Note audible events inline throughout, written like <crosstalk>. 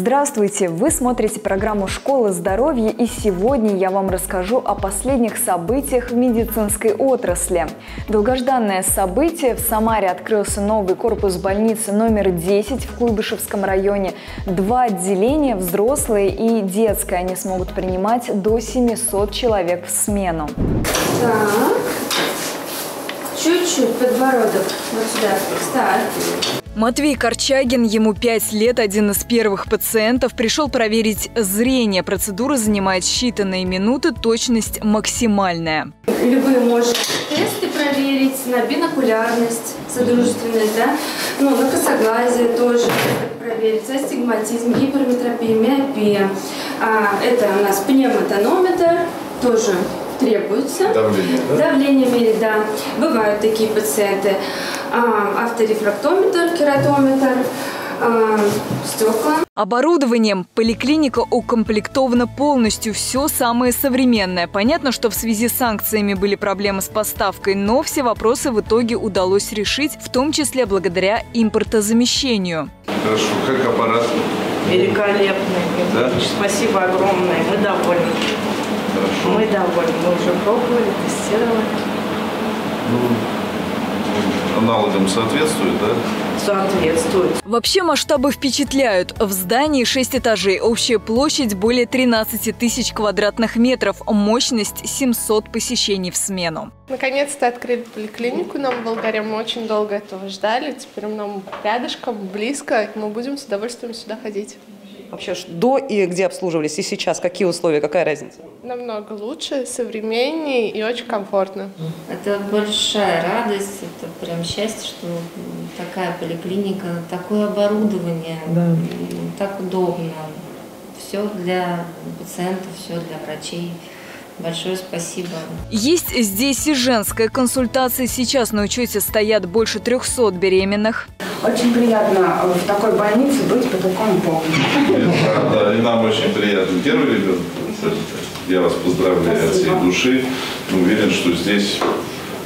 Здравствуйте! Вы смотрите программу «Школа здоровья» и сегодня я вам расскажу о последних событиях в медицинской отрасли. Долгожданное событие. В Самаре открылся новый корпус больницы номер 10 в Куйбышевском районе. Два отделения, взрослые и детское, они смогут принимать до 700 человек в смену. Так. Чуть-чуть подбородок. Вот сюда. Встать. Матвей Корчагин, ему 5 лет, один из первых пациентов, пришел проверить зрение. Процедура занимает считанные минуты, точность максимальная. Любые можно тесты проверить на бинокулярность, содружественность, да? Ну, на косоглазие тоже проверить, астигматизм, гиперметропия, миопия. А, это у нас пневмотонометр, тоже требуется. Давление, да? Давление мерить, да. Бывают такие пациенты. А, авторефрактометр, кератометр, а, стекла. Оборудованием поликлиника укомплектована полностью, все самое современное. Понятно, что в связи с санкциями были проблемы с поставкой, но все вопросы в итоге удалось решить, в том числе благодаря импортозамещению. Хорошо. Как аппарат? Великолепный. Да? Спасибо огромное. Мы довольны. Хорошо. Мы довольны. Мы уже пробовали, тестировали. Аналогам соответствует, да? Соответствует. Вообще масштабы впечатляют. В здании 6 этажей, общая площадь более 13 тысяч квадратных метров, мощность 700 посещений в смену. Наконец-то открыли поликлинику нам в Болгаре. Мы очень долго этого ждали. Теперь нам рядышком, близко. Мы будем с удовольствием сюда ходить. Вообще до и где обслуживались, и сейчас какие условия, какая разница? Намного лучше, современнее и очень комфортно. Это большая радость, это прям счастье, что такая поликлиника, такое оборудование, м, так удобно. Все для пациентов, все для врачей. Большое спасибо. Есть здесь и женская консультация. Сейчас на учете стоят больше 300 беременных. Очень приятно в такой больнице быть под таким боком. Да, и нам очень приятно. Первый ребенок. Я вас поздравляю от всей Спасибо. души. Уверен, что здесь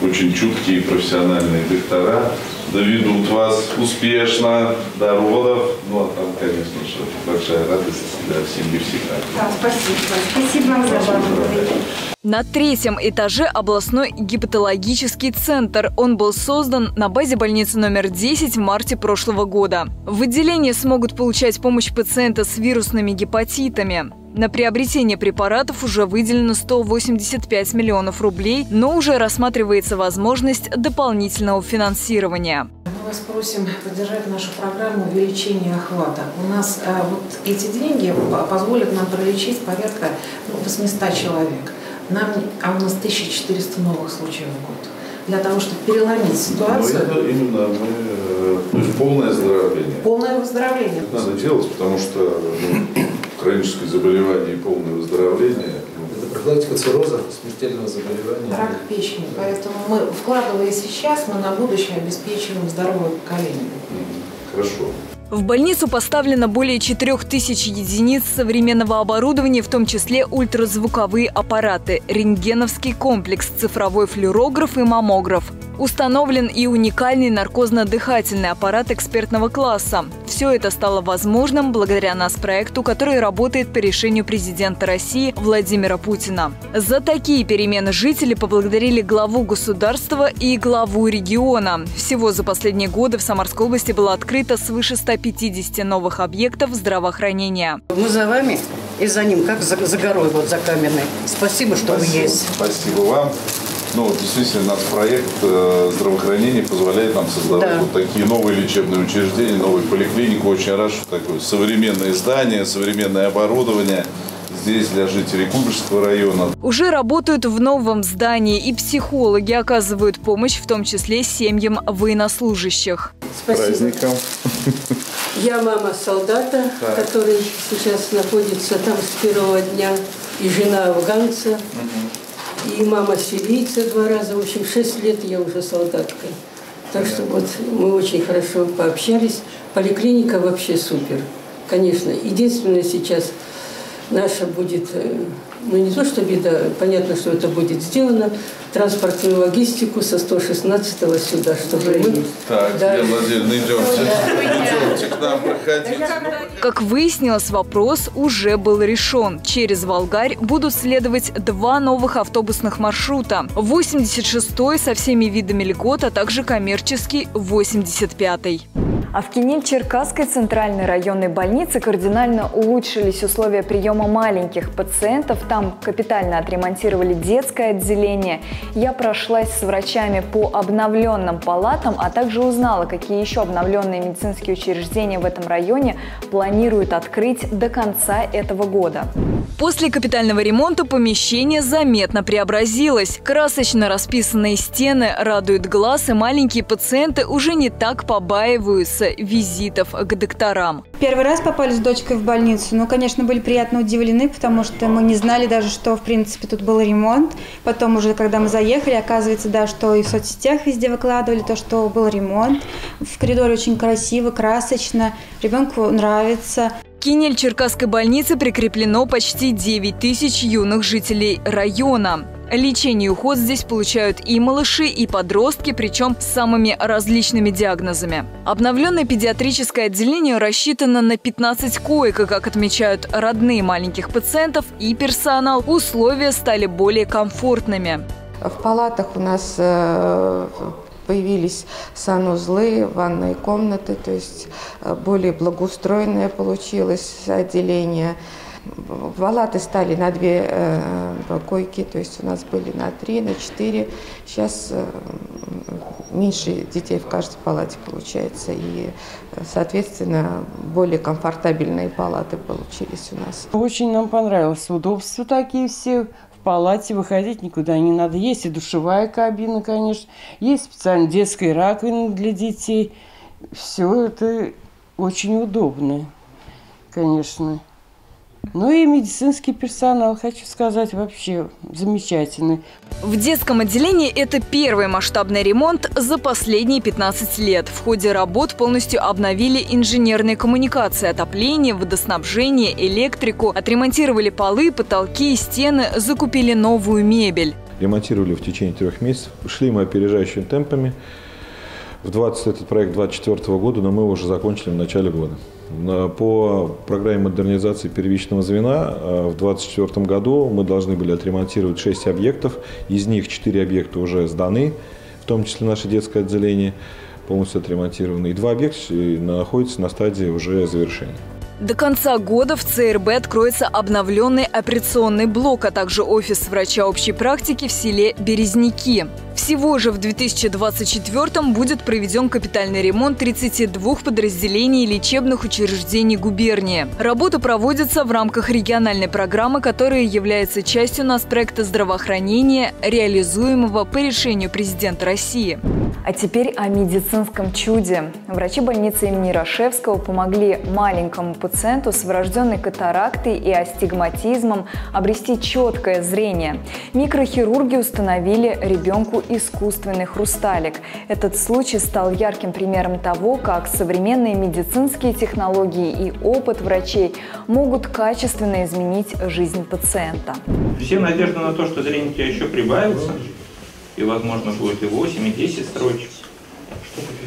очень чуткие и профессиональные доктора доведут вас успешно до родов. Ну, а там, конечно же, большая радость для семьи всегда. Да, спасибо. Спасибо вам за вашу На третьем этаже областной гепатологический центр. Он был создан на базе больницы номер 10 в марте прошлого года. В отделении смогут получать помощь пациента с вирусными гепатитами. На приобретение препаратов уже выделено 185 миллионов рублей, но уже рассматривается возможность дополнительного финансирования. Мы вас просим поддержать нашу программу увеличения охвата. У нас а, вот эти деньги по- позволят нам пролечить порядка ну, 800 человек. Нам, а у нас 1400 новых случаев в год. Для того, чтобы переломить Но ситуацию, это именно мы, э, то есть полное оздоровление. полное выздоровление. Это надо делать, потому что ну, хроническое заболевание и полное выздоровление ну, Это профилактика цирроза, смертельного заболевания. Рак печени. Поэтому мы, вкладывая сейчас, мы на будущее обеспечиваем здоровое поколение. хорошо. В больницу поставлено более 4000 единиц современного оборудования, в том числе ультразвуковые аппараты, рентгеновский комплекс, цифровой флюорограф и маммограф. Установлен и уникальный наркозно-дыхательный аппарат экспертного класса. Все это стало возможным благодаря нас проекту, который работает по решению президента России Владимира Путина. За такие перемены жители поблагодарили главу государства и главу региона. Всего за последние годы в Самарской области было открыто свыше 150 новых объектов здравоохранения. Мы за вами и за ним, как за, за горой, вот за каменной. Спасибо, что вы есть. Спасибо вам. Ну, вот действительно, наш проект э, здравоохранения позволяет нам создавать Да. вот такие новые лечебные учреждения, новые поликлиники. Очень рад, что такое современное здание, современное оборудование здесь для жителей Куйбышевского района. Уже работают в новом здании и психологи оказывают помощь, в том числе семьям военнослужащих. Праздником. Я мама солдата, Так. который сейчас находится там с первого дня, и жена афганца, и мама сирийца два раза. В общем, шесть лет я уже солдаткой. Так что вот мы очень хорошо пообщались. Поликлиника вообще супер. Конечно, единственное сейчас наша будет, э, ну не то что беда, понятно, что это будет сделано, транспортную логистику со 116 сюда, чтобы мы... Так, Да. Владимировна, идемте. Идемте к нам, проходите. Как выяснилось, вопрос уже был решен. Через Волгарь будут следовать два новых автобусных маршрута. 86-й со всеми видами льгот, а также коммерческий 85-й. А в Кинель-Черкасской центральной районной больнице кардинально улучшились условия приема маленьких пациентов. Там капитально отремонтировали детское отделение. Я прошлась с врачами по обновленным палатам, а также узнала, какие еще обновленные медицинские учреждения в этом районе планируют открыть до конца этого года. После капитального ремонта помещение заметно преобразилось. Красочно расписанные стены радуют глаз, и маленькие пациенты уже не так побаиваются визитов к докторам. Первый раз попали с дочкой в больницу, ну, конечно, были приятно удивлены, потому что мы не знали даже, что, в принципе, тут был ремонт. Потом уже, когда мы заехали, оказывается, да, что и в соцсетях везде выкладывали то, что был ремонт. В коридоре очень красиво, красочно, ребенку нравится. К Кинель-Черкасской больнице прикреплено почти 9 тысяч юных жителей района. Лечение и уход здесь получают и малыши, и подростки, причем с самыми различными диагнозами. Обновленное педиатрическое отделение рассчитано на 15 коек, как отмечают родные маленьких пациентов и персонал, условия стали более комфортными. В палатах у нас э, появились санузлы, ванные комнаты, то есть э, более благоустроенное получилось отделение. Палаты стали на две э, койки, то есть у нас были на три, на четыре. Сейчас э, меньше детей в каждой палате получается, и, э, соответственно, более комфортабельные палаты получились у нас. Очень нам понравилось. Удобства такие все. Палате выходить никуда не надо. Есть и душевая кабина, конечно. Есть специально детская раковина для детей. Все это очень удобно, конечно. Ну и медицинский персонал, хочу сказать, вообще замечательный. В детском отделении это первый масштабный ремонт за последние 15 лет. В ходе работ полностью обновили инженерные коммуникации, отопление, водоснабжение, электрику, отремонтировали полы, потолки и стены, закупили новую мебель. Ремонтировали в течение трех месяцев. Шли мы опережающими темпами. В 20 этот проект 2024 года, но мы его уже закончили в начале года. На- По программе модернизации первичного звена э, в 2024 году мы должны были отремонтировать 6 объектов. Из них 4 объекта уже сданы, в том числе наше детское отделение полностью отремонтировано. И два объекта э, находятся на стадии уже завершения. До конца года в ЦРБ откроется обновленный операционный блок, а также офис врача общей практики в селе Березники. Всего же в 2024 будет проведен капитальный ремонт 32 подразделений лечебных учреждений губернии. Работа проводится в рамках региональной программы, которая является частью нас проекта здравоохранения, реализуемого по решению президента России. А теперь о медицинском чуде. Врачи больницы имени Рашевского помогли маленькому пациенту с врожденной катарактой и астигматизмом обрести четкое зрение. Микрохирурги установили ребенку искусственный хрусталик. Этот случай стал ярким примером того, как современные медицинские технологии и опыт врачей могут качественно изменить жизнь пациента. Всем надежда на то, что зрение у тебя еще прибавится, и, возможно, будет и 8, и 10 строчек.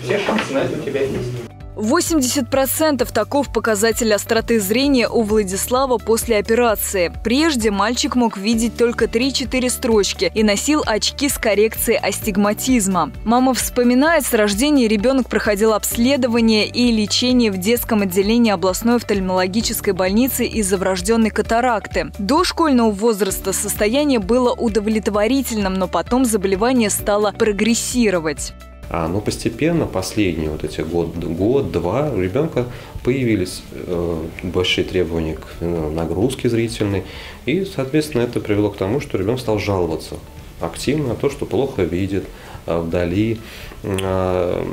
Все шансы на это у тебя есть. 80% таков показатель остроты зрения у Владислава после операции. Прежде мальчик мог видеть только 3-4 строчки и носил очки с коррекцией астигматизма. Мама вспоминает, с рождения ребенок проходил обследование и лечение в детском отделении областной офтальмологической больницы из-за врожденной катаракты. До школьного возраста состояние было удовлетворительным, но потом заболевание стало прогрессировать. А, но постепенно, последние вот эти год, год-два, у ребенка появились э, большие требования к э, нагрузке зрительной, и, соответственно, это привело к тому, что ребенок стал жаловаться активно на то, что плохо видит э, вдали. Э,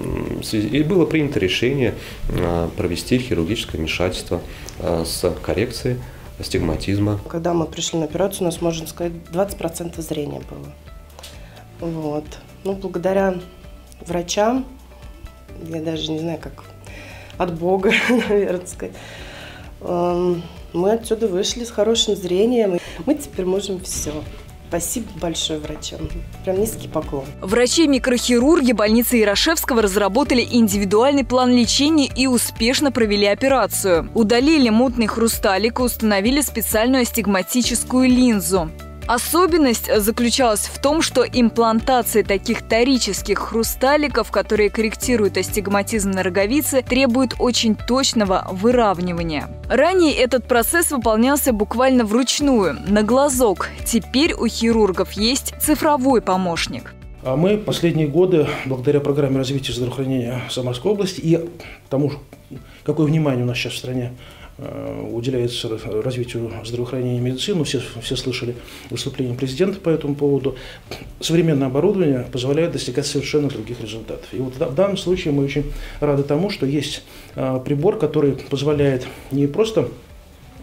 и было принято решение э, провести хирургическое вмешательство с коррекцией астигматизма. Когда мы пришли на операцию, у нас, можно сказать, 20% зрения было. Вот. Ну, благодаря врачам, я даже не знаю, как от Бога, <laughs> наверное, сказать, эм, Мы отсюда вышли с хорошим зрением. Мы теперь можем все. Спасибо большое врачам. Прям низкий поклон. Врачи-микрохирурги больницы Ярошевского разработали индивидуальный план лечения и успешно провели операцию. Удалили мутный хрусталик и установили специальную астигматическую линзу. Особенность заключалась в том, что имплантация таких торических хрусталиков, которые корректируют астигматизм на роговице, требует очень точного выравнивания. Ранее этот процесс выполнялся буквально вручную, на глазок. Теперь у хирургов есть цифровой помощник. А мы последние годы, благодаря программе развития здравоохранения Самарской области и тому, какое внимание у нас сейчас в стране уделяется развитию здравоохранения и медицины. Все, все слышали выступление президента по этому поводу. Современное оборудование позволяет достигать совершенно других результатов. И вот в данном случае мы очень рады тому, что есть э, прибор, который позволяет не просто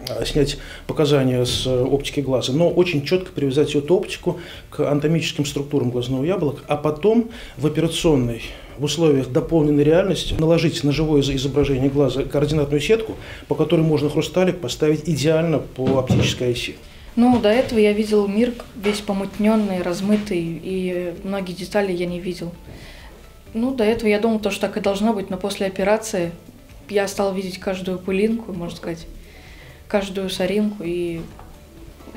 э, снять показания с оптики глаза, но очень четко привязать эту оптику к анатомическим структурам глазного яблока, а потом в операционной в условиях дополненной реальности наложить на живое изображение глаза координатную сетку, по которой можно хрусталик поставить идеально по оптической оси. Ну, до этого я видел мир весь помутненный, размытый, и многие детали я не видел. Ну, до этого я думал, то, что так и должно быть, но после операции я стал видеть каждую пылинку, можно сказать, каждую соринку, и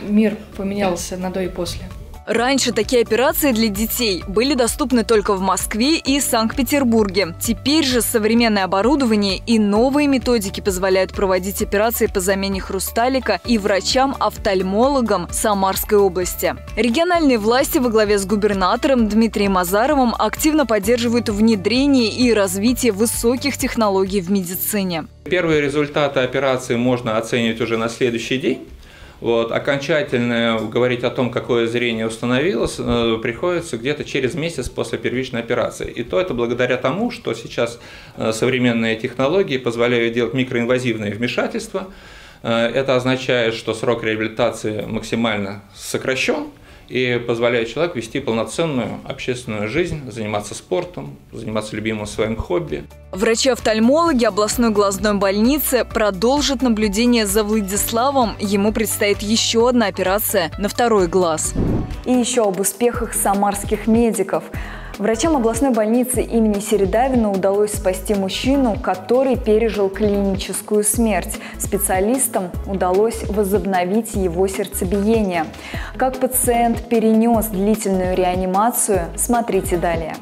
мир поменялся на до и после. Раньше такие операции для детей были доступны только в Москве и Санкт-Петербурге. Теперь же современное оборудование и новые методики позволяют проводить операции по замене хрусталика и врачам-офтальмологам Самарской области. Региональные власти во главе с губернатором Дмитрием Азаровым активно поддерживают внедрение и развитие высоких технологий в медицине. Первые результаты операции можно оценивать уже на следующий день. Вот, окончательно говорить о том, какое зрение установилось, э, приходится где-то через месяц после первичной операции. И то это благодаря тому, что сейчас э, современные технологии позволяют делать микроинвазивные вмешательства. Э, это означает, что срок реабилитации максимально сокращен – и позволяет человеку вести полноценную общественную жизнь, заниматься спортом, заниматься любимым своим хобби. Врачи-офтальмологи областной глазной больницы продолжат наблюдение за Владиславом. Ему предстоит еще одна операция на второй глаз. И еще об успехах самарских медиков – Врачам областной больницы имени Середавина удалось спасти мужчину, который пережил клиническую смерть. Специалистам удалось возобновить его сердцебиение. Как пациент перенес длительную реанимацию, смотрите далее.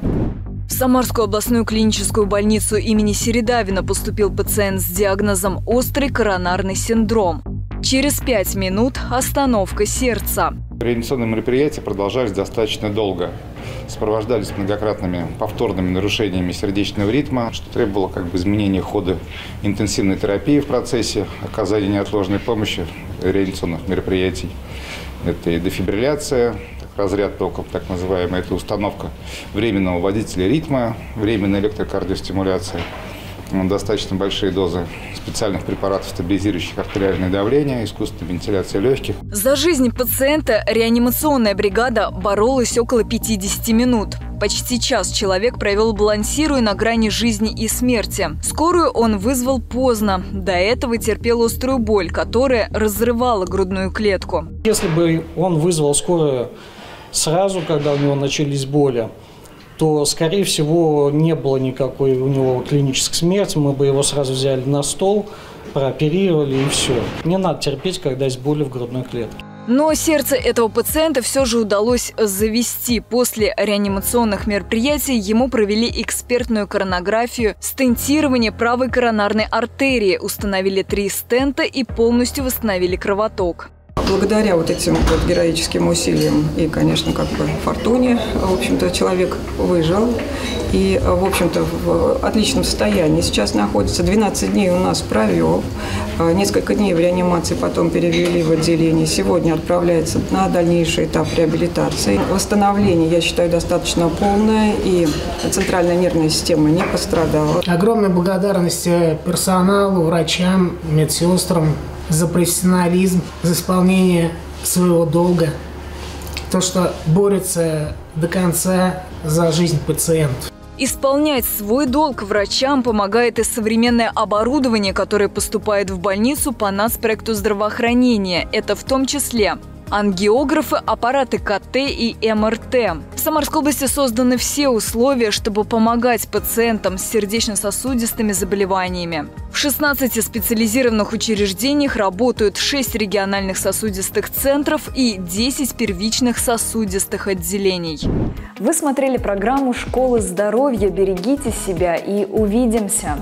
В Самарскую областную клиническую больницу имени Середавина поступил пациент с диагнозом острый коронарный синдром. Через пять минут остановка сердца. Реанимационные мероприятия продолжались достаточно долго сопровождались многократными повторными нарушениями сердечного ритма, что требовало как бы изменения хода интенсивной терапии в процессе оказания неотложной помощи реанимационных мероприятий. Это и дефибрилляция, разряд током, так называемая, это установка временного водителя ритма, временная электрокардиостимуляция, достаточно большие дозы специальных препаратов, стабилизирующих артериальное давление, искусственная вентиляция легких. За жизнь пациента реанимационная бригада боролась около 50 минут. Почти час человек провел балансируя на грани жизни и смерти. Скорую он вызвал поздно. До этого терпел острую боль, которая разрывала грудную клетку. Если бы он вызвал скорую сразу, когда у него начались боли, то, скорее всего, не было никакой у него клинической смерти, мы бы его сразу взяли на стол, прооперировали и все. Не надо терпеть, когда есть боли в грудной клетке. Но сердце этого пациента все же удалось завести. После реанимационных мероприятий ему провели экспертную коронографию, стентирование правой коронарной артерии, установили три стента и полностью восстановили кровоток. Благодаря вот этим вот героическим усилиям и, конечно, как бы фортуне, в общем-то, человек выжил и, в общем-то, в отличном состоянии. Сейчас находится 12 дней у нас провел, несколько дней в реанимации потом перевели в отделение. Сегодня отправляется на дальнейший этап реабилитации. Восстановление, я считаю, достаточно полное, и центральная нервная система не пострадала. Огромная благодарность персоналу, врачам, медсестрам, за профессионализм, за исполнение своего долга, то, что борется до конца за жизнь пациентов. Исполнять свой долг врачам помогает и современное оборудование, которое поступает в больницу по нацпроекту здравоохранения. Это в том числе ангиографы, аппараты КТ и МРТ. В Самарской области созданы все условия, чтобы помогать пациентам с сердечно-сосудистыми заболеваниями. В 16 специализированных учреждениях работают 6 региональных сосудистых центров и 10 первичных сосудистых отделений. Вы смотрели программу «Школы здоровья». Берегите себя и увидимся!